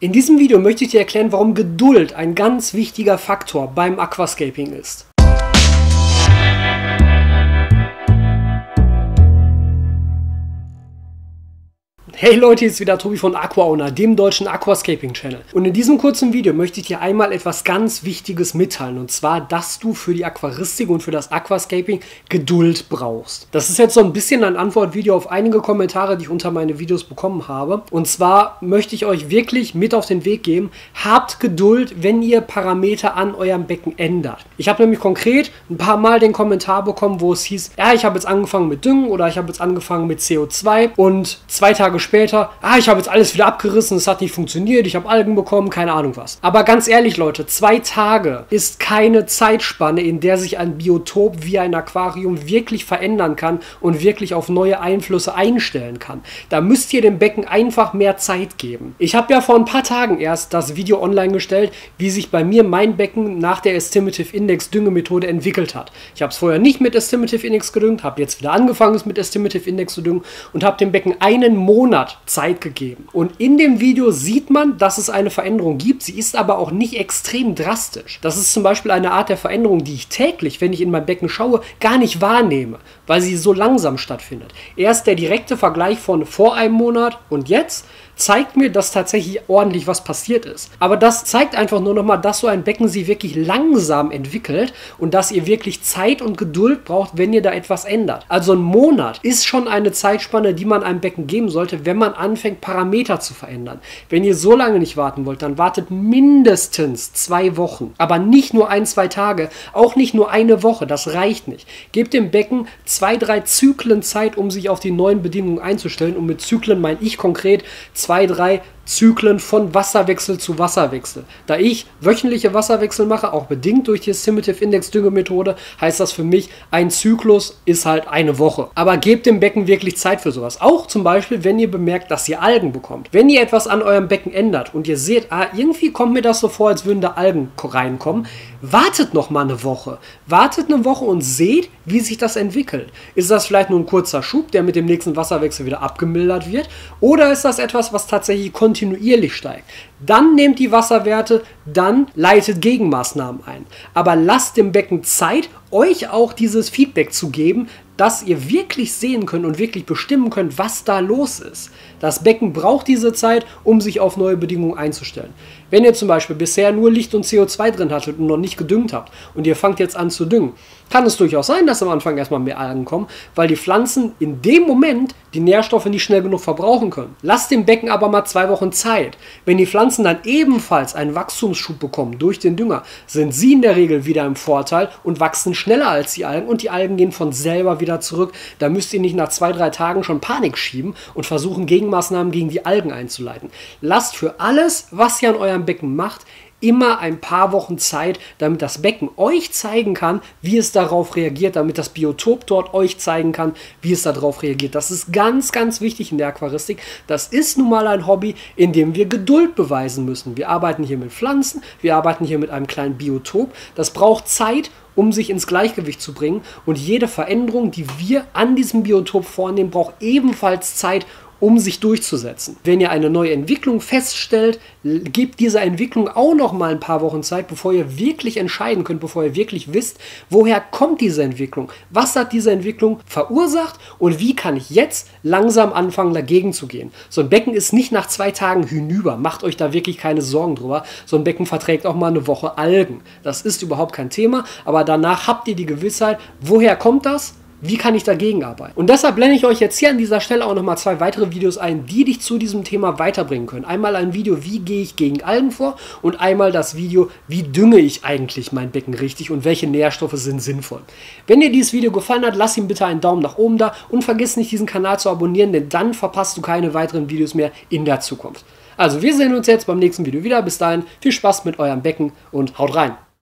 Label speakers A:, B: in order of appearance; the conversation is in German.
A: In diesem Video möchte ich dir erklären, warum Geduld ein ganz wichtiger Faktor beim Aquascaping ist. Hey Leute, hier ist wieder Tobi von AquaOwner, dem deutschen Aquascaping Channel. Und in diesem kurzen Video möchte ich dir einmal etwas ganz Wichtiges mitteilen. Und zwar, dass du für die Aquaristik und für das Aquascaping Geduld brauchst. Das ist jetzt so ein bisschen ein Antwortvideo auf einige Kommentare, die ich unter meine Videos bekommen habe. Und zwar möchte ich euch wirklich mit auf den Weg geben, habt Geduld, wenn ihr Parameter an eurem Becken ändert. Ich habe nämlich konkret ein paar Mal den Kommentar bekommen, wo es hieß, ja, ich habe jetzt angefangen mit Düngen oder ich habe jetzt angefangen mit CO2 und zwei Tage später später, ah, ich habe jetzt alles wieder abgerissen, es hat nicht funktioniert, ich habe Algen bekommen, keine Ahnung was. Aber ganz ehrlich, Leute, zwei Tage ist keine Zeitspanne, in der sich ein Biotop wie ein Aquarium wirklich verändern kann und wirklich auf neue Einflüsse einstellen kann. Da müsst ihr dem Becken einfach mehr Zeit geben. Ich habe ja vor ein paar Tagen erst das Video online gestellt, wie sich bei mir mein Becken nach der Estimative Index Düngemethode entwickelt hat. Ich habe es vorher nicht mit Estimative Index gedüngt, habe jetzt wieder angefangen, es mit Estimative Index zu düngen und habe dem Becken einen Monat Monat Zeit gegeben. Und in dem Video sieht man, dass es eine Veränderung gibt. Sie ist aber auch nicht extrem drastisch. Das ist zum Beispiel eine Art der Veränderung, die ich täglich, wenn ich in mein Becken schaue, gar nicht wahrnehme, weil sie so langsam stattfindet. Erst der direkte Vergleich von vor einem Monat und jetzt zeigt mir, dass tatsächlich ordentlich was passiert ist. Aber das zeigt einfach nur nochmal, dass so ein Becken sich wirklich langsam entwickelt und dass ihr wirklich Zeit und Geduld braucht, wenn ihr da etwas ändert. Also ein Monat ist schon eine Zeitspanne, die man einem Becken geben sollte, wenn man anfängt, Parameter zu verändern. Wenn ihr so lange nicht warten wollt, dann wartet mindestens zwei Wochen. Aber nicht nur ein, zwei Tage, auch nicht nur eine Woche, das reicht nicht. Gebt dem Becken zwei, drei Zyklen Zeit, um sich auf die neuen Bedingungen einzustellen. Und mit Zyklen meine ich konkret zwei drei Zyklen von Wasserwechsel zu Wasserwechsel. Da ich wöchentliche Wasserwechsel mache, auch bedingt durch die Stimulative Index Düngemethode, heißt das für mich, ein Zyklus ist halt eine Woche. Aber gebt dem Becken wirklich Zeit für sowas. Auch zum Beispiel, wenn ihr bemerkt, dass ihr Algen bekommt. Wenn ihr etwas an eurem Becken ändert und ihr seht, ah, irgendwie kommt mir das so vor, als würden da Algen reinkommen, wartet noch mal eine Woche. Wartet eine Woche und seht, wie sich das entwickelt. Ist das vielleicht nur ein kurzer Schub, der mit dem nächsten Wasserwechsel wieder abgemildert wird? Oder ist das etwas, was tatsächlich kontinuierlich kontinuierlich steigt. Dann nehmt die Wasserwerte, dann leitet Gegenmaßnahmen ein. Aber lasst dem Becken Zeit, euch auch dieses Feedback zu geben, dass ihr wirklich sehen könnt und wirklich bestimmen könnt, was da los ist. Das Becken braucht diese Zeit, um sich auf neue Bedingungen einzustellen. Wenn ihr zum Beispiel bisher nur Licht und CO2 drin hattet und noch nicht gedüngt habt und ihr fangt jetzt an zu düngen, kann es durchaus sein, dass am Anfang erstmal mehr Algen kommen, weil die Pflanzen in dem Moment die Nährstoffe nicht schnell genug verbrauchen können. Lasst dem Becken aber mal zwei Wochen Zeit. Wenn die Pflanzen dann ebenfalls einen Wachstumsschub bekommen durch den Dünger, sind sie in der Regel wieder im Vorteil und wachsen schneller als die Algen und die Algen gehen von selber wieder zurück. Da müsst ihr nicht nach zwei, drei Tagen schon Panik schieben und versuchen, Gegenmaßnahmen gegen die Algen einzuleiten. Lasst für alles, was ihr an eurem Becken macht, immer ein paar Wochen Zeit, damit das Becken euch zeigen kann, wie es darauf reagiert, damit das Biotop dort euch zeigen kann, wie es darauf reagiert. Das ist ganz, ganz wichtig in der Aquaristik. Das ist nun mal ein Hobby, in dem wir Geduld beweisen müssen. Wir arbeiten hier mit Pflanzen, wir arbeiten hier mit einem kleinen Biotop. Das braucht Zeit um sich ins Gleichgewicht zu bringen. Und jede Veränderung, die wir an diesem Biotop vornehmen, braucht ebenfalls Zeit, um sich durchzusetzen. Wenn ihr eine neue Entwicklung feststellt, gebt dieser Entwicklung auch noch mal ein paar Wochen Zeit, bevor ihr wirklich entscheiden könnt, bevor ihr wirklich wisst, woher kommt diese Entwicklung, was hat diese Entwicklung verursacht und wie kann ich jetzt langsam anfangen dagegen zu gehen. So ein Becken ist nicht nach zwei Tagen hinüber, macht euch da wirklich keine Sorgen drüber. So ein Becken verträgt auch mal eine Woche Algen. Das ist überhaupt kein Thema, aber danach habt ihr die Gewissheit, woher kommt das? Wie kann ich dagegen arbeiten? Und deshalb blende ich euch jetzt hier an dieser Stelle auch nochmal zwei weitere Videos ein, die dich zu diesem Thema weiterbringen können. Einmal ein Video, wie gehe ich gegen Algen vor und einmal das Video, wie dünge ich eigentlich mein Becken richtig und welche Nährstoffe sind sinnvoll. Wenn dir dieses Video gefallen hat, lass ihm bitte einen Daumen nach oben da und vergiss nicht diesen Kanal zu abonnieren, denn dann verpasst du keine weiteren Videos mehr in der Zukunft. Also wir sehen uns jetzt beim nächsten Video wieder. Bis dahin viel Spaß mit eurem Becken und haut rein.